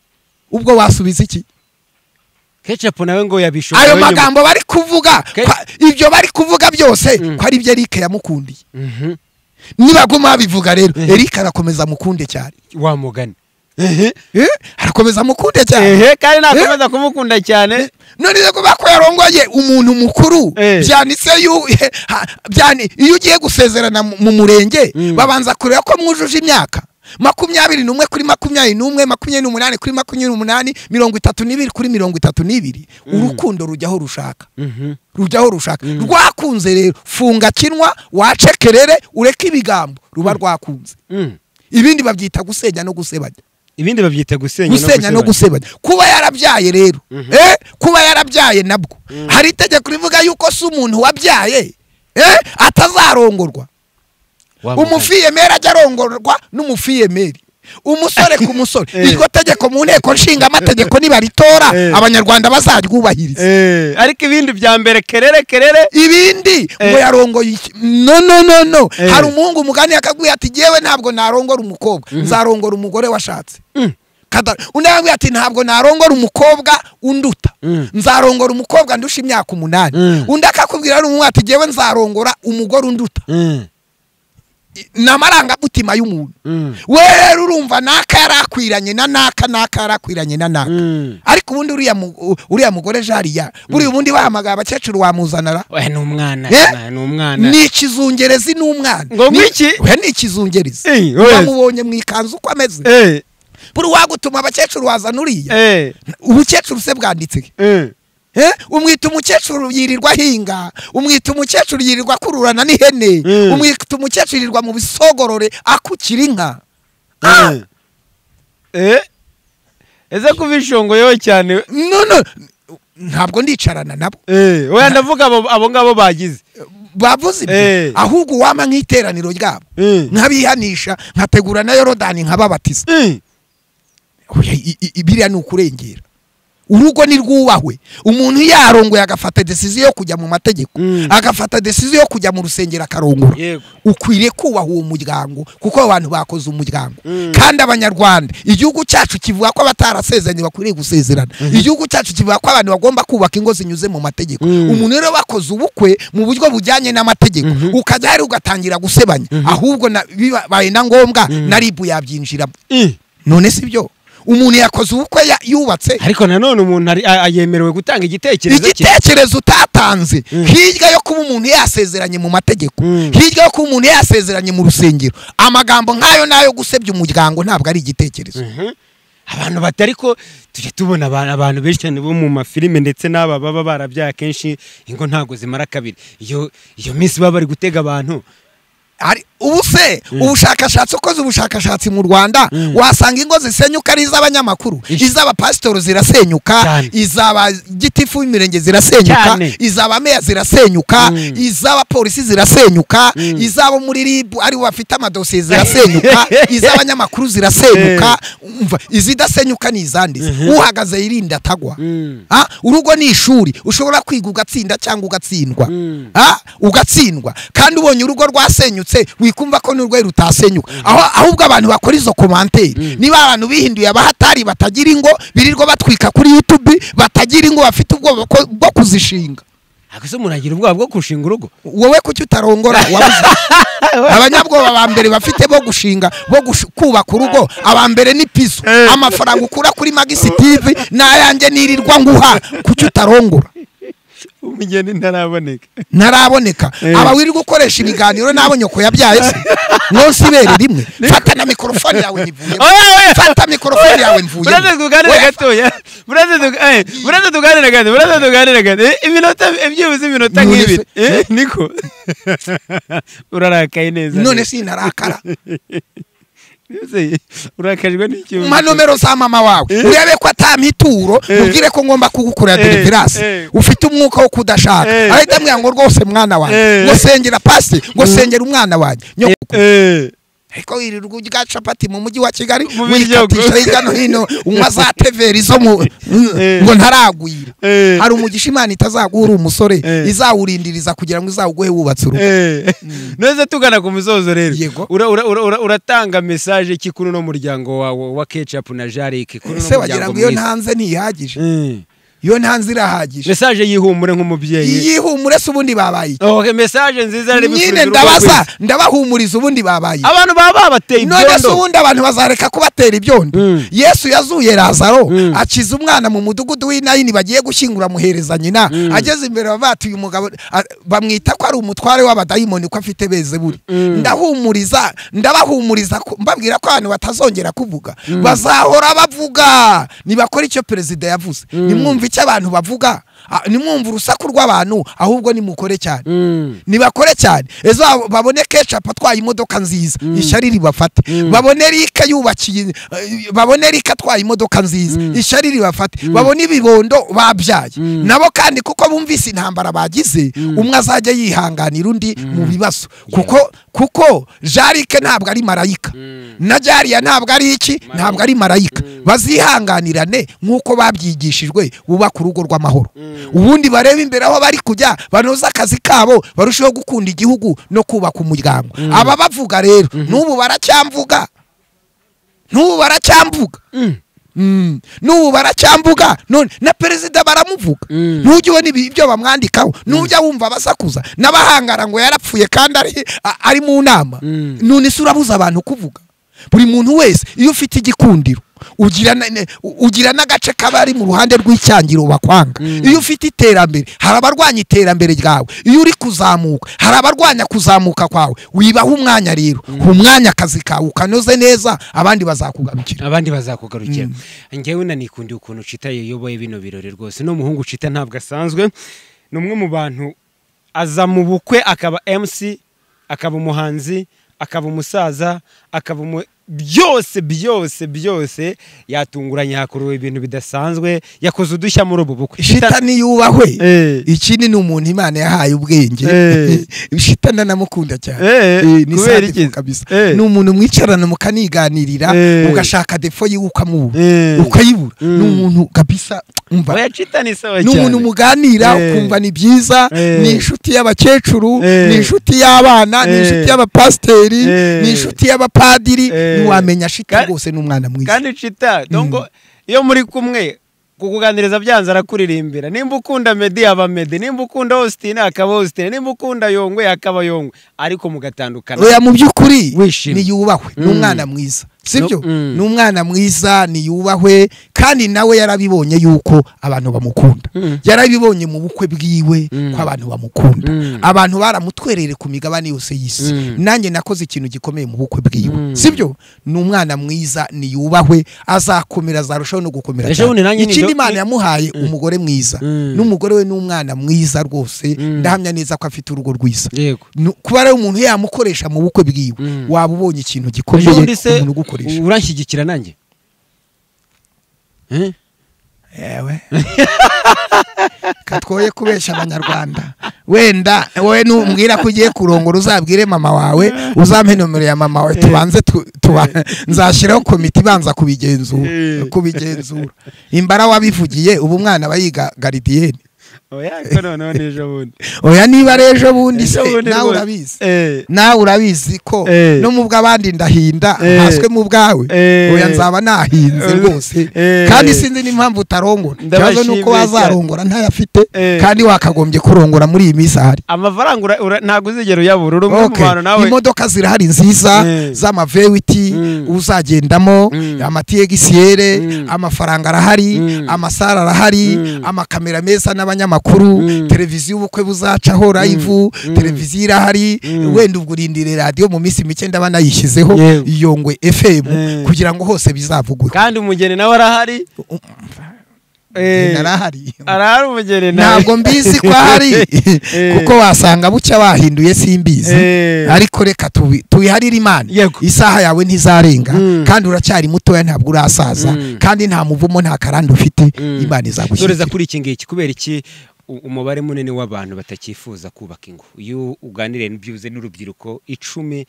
ubwo wasubiza iki kecapu nawe ngo yabishoboye ayo magambo bari kuvuga ibyo bari kuvuga byose Mm. ko ari byo Eric yamukundiye Mhm. nibaguma babivuga rero Eric arakomeza mukunde cyane wa mugani Eh? Arakomeza mukunde cyane. Kandi nakomeza kumukunda cyane. None rero ko yarongoye umuntu mukuru Eh. byanditse byani- iyo ugiye gusezerana mu- mu murenge Mm. babanza kureba ko mwujuje imyaka. Makumyabiri n'umwe kuri makumyabiri n'umwe makumyabiri n'umunani kuri makumyabiri n'umunani mirongo itatu n'ibiri kuri mirongo itatu n'ibiri. Urukundo rujyaho rushaka. Mhm. rujyaho rushaka. Rwakunze rero. Funga kinwa wacekerere ureke ibigambo. Ruba rwakunze. Ibindi babyita gusenya no gusebanya. Ibindi babyita gusenya gusenya no gusebanya. kuba yarabyaye rero eh? Kuba yarabyaye nabwo. Hari itegeko rivuga yuko si umuntu wabyaye eh? Atazarongorwa. Umufiyemeri ajya arongorwa n'umufiyemeri umusore ku musore Eh. iryo tegeko mu nteko nshinga amategeko nibaritora Eh. abanyarwanda bazaryubahiriza Eh, ariko ibindi bya mbere kerere kerere ibindi ngo Eh. yarongoye iki no no no no Eh. hari umuhungu mugani yakabwiye ati jyewe ntabwo narongora umukobwa nzarongora umugore washatse Mm. Kada- undi yambwiye ati ntabwo narongora umukobwa unduta Mm. nzarongora umukobwa ndusha imyaka umunani Mm. undi akakubwira ari umwe ati jyewe nzarongora umugore unduta ni amarangamutima y'umuntu Mm. we rero urumva naka yari akwiranye na naka naka yari akwiranye na naka Mm. ariko ubundi uriya mugore jariya buriya ubundi bahamagaye abakecuru wamuzanara we ni umwana Eh? na- ni umwana ni ikizungerezi Ni- ngwiki? we ni ikizungerezi wese. bamubonye mu ikanzu uko ameze buri wagutuma abakecuru wazana uriya ubukecuru se bwanditse? Umwita umukecuru yirirwa ahinga umwita umukecuru yirirwa akururana n'ihene Mm. umwita umukecuru yirirwa mu bisogorore akukira inka Ah! Eh. Eh. ese kubishongoyeho cyane no no ntabwo ndicarana nabo Eh, oya ndavuga abo abo ngabo bagize bavuze ibyo Eh. ahubwo wama nk'iteraniro ryabo Eh. nkabihanisha nkategura na yorodani nkababatiza Eh. Biriya ni ukurengera urugo ni rwubahwe. Umuntu yarongoye agafata desiziyo yo kujya mu mategeko Mm. agafata desiziyo yo kujya mu rusengero akarongora. Ukwiriye kubaha uwo muryango kuko abo bantu bakoze umuryango. Mm. kandi abanyarwanda igihugu cyacu kivuga ko abatarasezeranye bakwiriye gusezerana. Igihugu cyacu kivuga ko abantu bagomba kubaka ingo zinyuze mu mategeko. Mm. umuntu rero bakoze ubukwe mu buryo bujyanye n'amategeko ukajya hari ugatangira gusebanya. Ahubwo na- bibaye na ngombwa na ribu yabyinjiramo. None si byo. Umuntu yakoze ubukwe yubatse. Ariko nanone umuntu yemerewe gutanga igitekerezo igitekerezo utatanze. Hirya yo kuba umuntu yasezeranye mu mategeko Mm. hirya yo kuba umuntu yasezeranye mu rusengero amagambo nk'ayo n'ayo gusebya umuryango ntabwo ari igitekerezo. Mhm. abantu batari ko tujya tubona aba- abantu benshi cyane bo mu mafilime ndetse n'aba baba barabyaye akenshi ingo ntabwo zimara kabiri. Iyo iyo minsi baba bari gutega abantu. Ubu se ubushakashatsi ukoze ubushakashatsi mu rwanda wasanga ingo zisenyuka ari iz'abanyamakuru Ish. iz'abapasitori zirasenyuka Cyane. iz'aba gitifu b'imirenge zirasenyuka Cyane. iz'aba meya zirasenyuka Mm. iz'abapolisi zirasenyuka Mm. iz'abo muri ribu ari bo bafite amadosiye zirasenyuka iz'abanyamakuru zirasenyuka umva izidasenyuka ni izandize uhagaze yirinda atagwa Mm. Ah, urugo ni ishuri ushobora kwiga ugatsinda cyangwa ugatsindwa Mm. Ah, ugatsindwa kandi ubonye urugo rwasenyutse wikumva ko n'urwe rutasenyuka. Aho ahubwo abantu bakora izo komanteri niba abantu bihinduye abahatari batagira ingo birirwa batwika kuri youtube batagira ingo bafite ubwoba bwo kuzishinga. Ariko se umuntu agira ubwoba bwo gushinga urugo? Wowe kuki utarongora? Abanyabwoba ba mbere bafite bo gushinga bo kubaka urugo aba mbere ni piso. Eh. amafaranga ukura kuri magisi tv n'ayanjye nirirwa nguha. Kuki utarongora? Umugeni ntaraboneka. Ntaraboneka. Eh. aba wirirwa ukoresha ibiganiro n'abo nyoko yabyaye. Se mwose ibere rimwe. Fata na mikorofone yawe nyivuyemo fata mikorofone yawe mvuyemo buraza tuganire gatoya buraza tuga- eh, tuganire gato buraza tuganire gato Eh, iminota byibuze iminota nk'ibiri niko? Urarakaye neza. None sinarakara Ese, urakajwe n'icyuma mpa nomero za mama wawe. Urebe ko atamituro mubwire ko ngomba kugukorera Eh, eh. ufite umwuka wo kudashaka. Eh. ahita ambwira ngo rwose mwana wanjye. Eh. ngo sengera pasi ngo sengera umwana wanjye. Ariko wirirwa urya capati mu mujyi wa kigali wikatisha hirya no hino unywa za teveri zo Eh. ngo ntaragwira. Eh, hari umugisha imana itazaguha uri umusore Eh. izawurindiriza kugira ngo izawuguhe wubatse urugo. Eh. neza tugana ku musozo rero. Uratanga mesaje ki kuri uno muryango wawe wa kecapu na jarike kuri uno ese wagira muryango ngo iyo mwiza. ntanze ntihagije. Iyo ntanze irahagije mesaje y'ihumure nk'umubyeyi. Yihumure se ubundi babaye. Iki? mesaje nziza rero nyine rwiza. ndabahumuriza ubundi babaye. Abantu baba babateye none se ibyondo ubundi abantu bazareka kubatera ibyondo. Mm. yesu yazuye lazaro Mm. akiza umwana mu mudugudu w'inayini bagiye gushyingura amuhereza nyina. Ageze imbere bati uyu mugabo a- bamwita ko ari umutware w'abadayimoni ko afite bezeburi Mm. ndahumuriza ndabahumuriza mbabwira ko abantu batazongera kuvuga. Bazahora bavuga. Nibakora icyo perezida yavuze. Nimwumve icyo abantu bavuga Ah, nimwumve urusaku rw'abantu ahubwo nimukore cyane. Mm. nibakore cyane. Ejo abo- babone kecapu atwaye imodoka nziza. Ishyari ribafate babone rika yubakiye eh, babone rika atwaye imodoka nziza. Ishyari ribafate babone ibibondo babyaye. Nabo kandi kuko bumvise intambara bagize umwe azajya yihanganira undi mu bibazo. Kuko kuko jarike ntabwo ari marayika. Na jariya ntabwo ari iki? Ntabwo ari marayika. Bazihanganirane nk'uko babyigishijwe bubaka urugo rw'amahoro. Ubundi barebe imbere aho bari kujya banoze akazi kabo barusheho gukunda igihugu no kubaka umuryango. Aba bavuga rero n'ubu baracyamvuga. N'ubu baracyamvuga. Mm. Mm. n'ubu baracyamvuga none na perezida baramuvuga. Mm. ntujye ubona ibyo bamwandikaho ntujya wumva abasakuza. N'abahangara ngo yarapfuye kandi ari, mu nama. Mm. none se urabuza abantu kuvuga. Buri muntu wese iyo ufite igikundiro ugira n'agace kaba ari mu ruhande rw'icyangiro bakwanga iyo ufite iterambere hari abarwanya iterambere ryawe. Iyo uri kuzamuka hari abarwanya kuzamuka kwawe. Wibaho umwanya rero. Umwanya akazi kawe ukanoze neza abandi bazakugarukira. Abandi bazakugarukira. Njyewe nanikundiye ukuntu ucita yayoboye bino birori rwose. N'umuhungu ucita ntabwo asanzwe. Ni umwe mu bantu aza mu bukwe akaba MC akaba umuhanzi akaba umusaza akaba umu byose byose byose yatunguranye hakorewe ibintu bidasanzwe yakoze udushya muri ubu bukwe. Shitani yubahwe. Eh. ikindi ni umuntu imana yahaye ubwenge. Eh. shitani anamukunda cyane. Eh, ni kubera iki? kabisa. Ni umuntu mwicarana mukaniganirira ugashaka defo yiwe ukamubura ukayibura. Mm. ni umuntu kabisa umva. Ni umuntu muganira ukumva ni byiza. Ni inshuti y'abakecuru ni inshuti y'abana ni inshuti y'abapasiteri ni inshuti y'abapadiri. Ntiwamenya shita Ka- rwose ni umwana mwiza. kandi cita dongo iyo muri kumwe kukuganiriza byanze arakuririmbira. Nimba ukunda medi aba medi. Nimba ukunda hositine akaba hositine nimba ukunda yongwe akaba yongwe. Ariko mugatandukana. Mu by'ukuri Wishimye. niyubahwe. Ni Mm. umwana mwiza. Sibyo? No, mm. ni umwana mwiza niyubahwe kandi nawe yarabibonye yuko abantu bamukunda. Mm. yarabibonye mu bukwe bwiwe Mm. ko abantu bamukunda abantu baramutwerere ku migabane yose y'isi. Nanjye nakoze ikintu gikomeye mu bukwe bwiwe. Sibyo? Ni umwana mwiza niyubahwe azakomera azarushaho no gukomera cyane. ni ikindi imana ni- yamuhaye umugore mwiza. N'umugore we ni umwana mwiza rwose ndahamya neza ko afite urugo rwiza. Kuba rero umuntu yamukoresha mu bukwe bwiwe waba ubonye ikintu gikomeye umuntu ugukoresha uranshyigikira nanjye? Eh? yewe. Katwoye kubesha abanyarwanda. Wenda wowe numbwira ko ugiye kurongora uzabwire mama wawe uzampe nomero ya mama wawe. Tubanze tu- tuba nzashyiraho komite ibanza kubigenzura Eh. kubigenzura. Imbara wabivugiye ubu umwana aba yiga garidiyeni oya ko noneho ni ejo bundi oya niba ari ejo bundi se nawe urabizi Eh. nawe urabizi ko Eh. no mu bw'abandi ndahinda Eh. haswe mu bwawe Eh. oya nzaba nahinze Eh. rwose Eh. kandi sinzi n'impamvu utarongora ikibazo ni uko wazarongora ntayafite Eh. kandi wakagombye kurongora muri iyi minsi ahari amafaranga ntabwo uzigera uyabura uri umwe mu bantu nawe imodoka zirahari nziza Eh. z'amavewiti Mm. uzagendamo Mm. amatiyegisiyere Mm. amafaranga arahari amasare arahari amakamera meza n'abanyamakuru Mm. televiziyo ubukwe buzacaho live Mm. televiziyo irahari Mm. wenda ubwo urindire radiyo mu minsi mike ndaba nayishyizeho iyongwe fm Eh. kugira ngo hose bizavugwe kandi umugeni nawe arahari narahari arahari umugeni ntabwo mbizi ko ahari Eh. kuko wasanga bucya wahinduye simbizi. Eh. ariko reka tubiharire imana. Isaha yawe ntizarenga. Mm. kandi uracyari mutoya ntabwo urasaza Mm. kandi nta muvumo nta karande ufite. Mm. imana doreza izagushyigikira kuri iki ngiki kubera iki? Umubare munini w'abantu batakifuza kubaka ingo. Iyo uganiriye n'ibyibuze n'urubyiruko icumi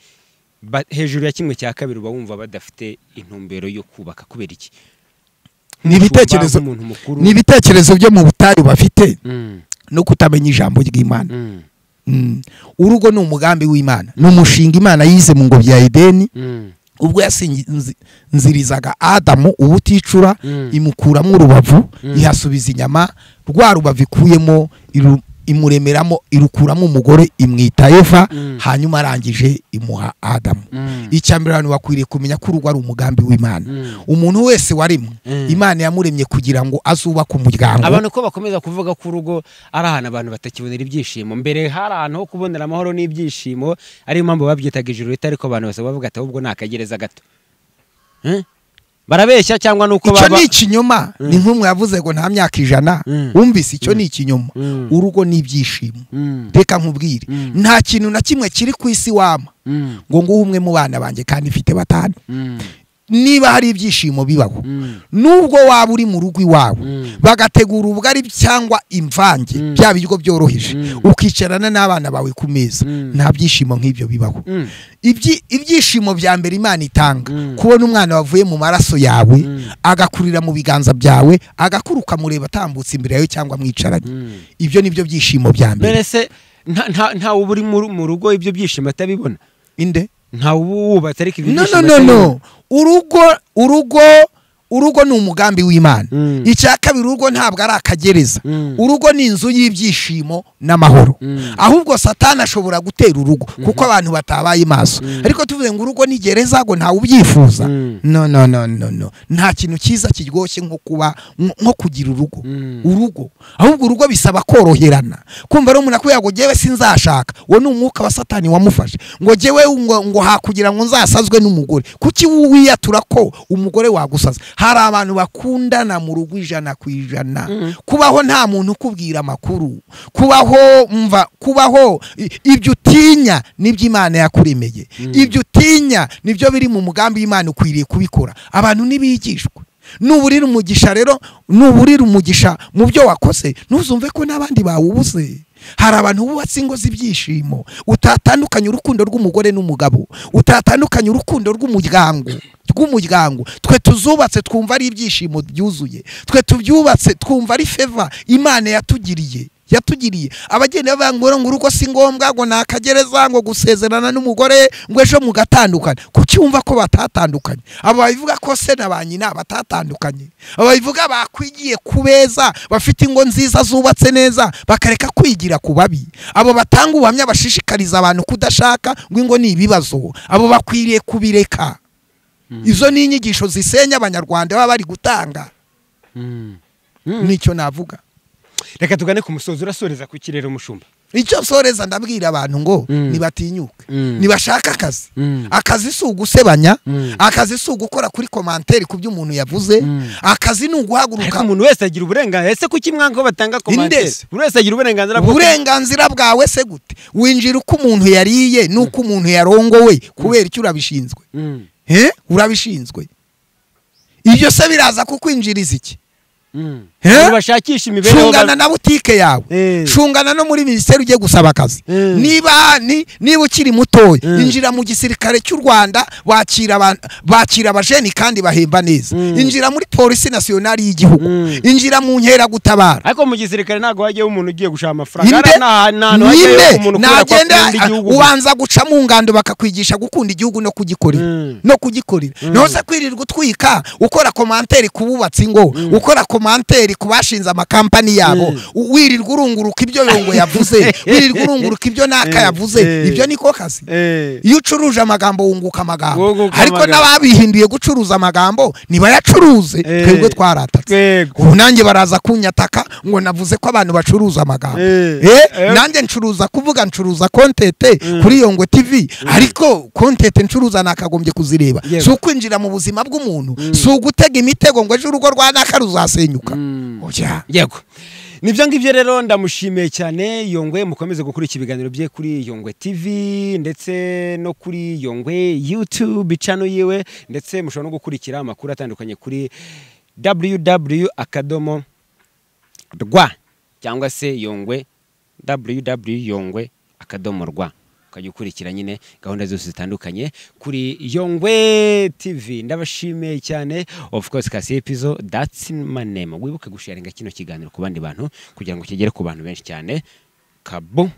hejuru ya kimwe cya kabiri uba wumva badafite intumbero yo kubaka. Kubera iki? Ni ibitekerezo- byo mu butayu bafite Mm, no kutamenya ijambo ry'imana. Mm, Mm. urugo ni umugambi w'imana. Ni umushinga imana yize mu ngobyi ya edeni. Ubwo yasinzirizaga adamu ubuticura imukuramo urubavu ihasubiza inyama rwa rubavu ikuyemo imuremeramo irukuramo umugore imwita eva Mm. hanyuma arangije imuha adamu. Mm, icya mbere abantu bakwiriye kumenya ko urugo ari umugambi w'imana. Mm. umuntu wese waremwe imana yamuremye kugira ngo azubake umuryango. Abantu ko bakomeza kuvuga ko urugo ari ahantu abantu batakibonera ibyishimo. Mbere hari ahantu ho kubonera amahoro n'ibyishimo ariyo mpamvu babyitaga ijuru rito ariko abantu bose bavuga ati ahubwo ni akagereza gato. Eh? Barabeshya cyangwa ni uko icyo baba ni ikinyoma. Mm. ni nk'umwe yavuze ngo nta myaka ijana. Mm. wumvise icyo ni ikinyoma. Mm. urugo ni ibyishimo. Mm, reka nkubwire. Mm. nta kintu na kimwe kiri ku isi wama. Mm, ngo nguhe umwe mu bana banjye kandi mfite batanu. Mm, niba hari ibyishimo bibaho. Mm, nubwo waba uri mu rugo iwawe Mm. bagategura ubugari cyangwa imvange Mm. bya biryo byoroheje. Ukicarana n'abana bawe ku meza nta byishimo nk'ibyo bibaho. Ibyi- ibyishimo bya mbere imana itanga kubona umwana wavuye mu maraso yawe agakurira mu biganza byawe agakura ukamureba atambutse imbere yawe cyangwa mwicaranye ibyo ni byo byishimo bya mbere. Ntawe uba uri mu rugo ibyo byishimo atabibona? Inde? Ntawe uba wubatse ariko ibyo no no byishimo no atabibona. no urugo urugo urugo ni umugambi w'imana. Mm. icya kabiri urugo ntabwo ari akagereza. Mm. urugo ni inzu y'ibyishimo n'amahoro. Mm. ahubwo satani ashobora gutera urugo kuko abantu batabaye maso. Ariko tuvuze ngo urugo ni gereza ngo ntawe ubyifuza. No no no no no. Nta kintu cyiza kiryoshye nko kuba nko kugira urugo. Urugo. Ahubwo urugo bisaba koroherana. Kumva rero umuntu akubwira ngo jyewe sinzashaka uwo ni umwuka wa satani wamufashe. Ngo ngo, ngo hakugira ngo nzasazwe n'umugore. Kuki wiyatura ko umugore wagusaza? Hari abantu bakundana mu rugo ijana ku ijana. Kubaho nta muntu ukubwira amakuru. Kubaho mva kubaho ibyo utinya ni byo imana yakuremeye. Ibyo utinya ni byo biri mu mugambi w'imana ukwiriye kubikora. Abantu ntibigishwa. Nuburira umugisha rero nuburira umugisha mu byo wakoze ntuzumve ko n'abandi bawubuze. Hari abantu bubatse ingo z'ibyishimo. Utatandukanya urukundo rw'umugore n'umugabo. Utatandukanya urukundo rw'umuryango. Rw'umuryango twe tuzubatse twumva ari ibyishimo byuzuye. Twe tubyubatse twumva ari feva imana yatugiriye yatugiriye. Abagenda bavuga ngo urugo si ngombwa ngo ni akagereza ngo gusezerana n'umugore ngo ejo mugatandukana kucyumva ko batatandukanye. Abo babivuga ko se na ba nyina batatandukanye. Abo babivuga bakwigiye ku beza bafite ingo nziza zubatse neza bakareka kwigira ku babi. Abo batanga ubuhamya bashishikariza abantu kudashaka ngo ingo ni ibibazo. Abo bakwiriye kubireka. Izo ni inyigisho zisenya abanyarwanda baba bari gutanga. Nicyo navuga. Reka tugane ku musozi urasoreza ku kirere umushumba. Icyo nsoreza ndabwira abantu ngo nibatinyuke. Mm. nibashaka akazi. Akazi si ugusebanya. Akazi si ugukora kuri komanteri ku byo umuntu yavuze. Akazi ni ariko uguhaguruka umuntu wese agira uburenganzira ese kuki mwanga ko batanga komantere? Indezi. buri wese agira uburenganzira bwo uburenganzira bwawe se gute? Winjira uko umuntu yariye n'uko umuntu yarongowe kubera icyo urabishinzwe? Urabishinzwe. Ibyo se biraza kukwinjiriza iki? Shungana na butike yawe Eh. shungana no muri minisiteri ugiye gusaba akazi Eh. niba ni- niba ukiri mutoya Eh. injira mu gisirikare cy'u rwanda bakira abajeni kandi bahemba neza Mm. injira muri polisi nasiyonari y'igihugu Mm. injira mu nkeragutabara ariko mu gisirikare ntabwo hajyaho umuntu ugiye gushaka amafaranga nagenda ubanza guca mu ngando bakakwigisha gukunda igihugu no kugikorera Mm. no kugikorera Mm. naho se kwirirwa utwika ukora komanteri ku bubatsi ingo ukora komanteri ku bashinze amakampani yabo. Mm. wirirwa urunguruka ibyo yongo yavuze. Wirirwa urunguruka ibyo naka Eh, yavuze. eh. ibyo niko kazi. Eh. iyo ucuruje amagambo wunguka amagambo. Ariko n'ababihinduye gucuruza amagambo nibayacuruze Eh. twebwe twaratatse. Ubu nanjye baraza kunyataka ngo navuze ko abantu bacuruza amagambo. Nanjye ncuruza kuvuga ncuruza kontete Mm. kuri yongo tv ariko kontete ncuruza nakagombye kuzireba. Si ukwinjira mu buzima bw'umuntu si ugutega imitego ngo ejo urugo rwa naka ruzasenyuka Mm. Oya. yego ni byo ngibyo rero ndamushimiye cyane yongwe mukomeze gukurikira ibiganiro bye kuri yongwe tv ndetse no kuri yongwe youtube channel yiwe ndetse mushobora no gukurikira amakuru atandukanye kuri www akadomo rwa cyangwa se yongwe www yongwe akadomo rwa ukajya ukurikira nyine gahunda zose zitandukanye kuri yongwe tv ndabashimiye cyane. Of course kasi epizo that's my name. Wibuke gusharinga kino kiganiro ku bandi bantu kugira ngo kigere ku bantu benshi cyane. Kabu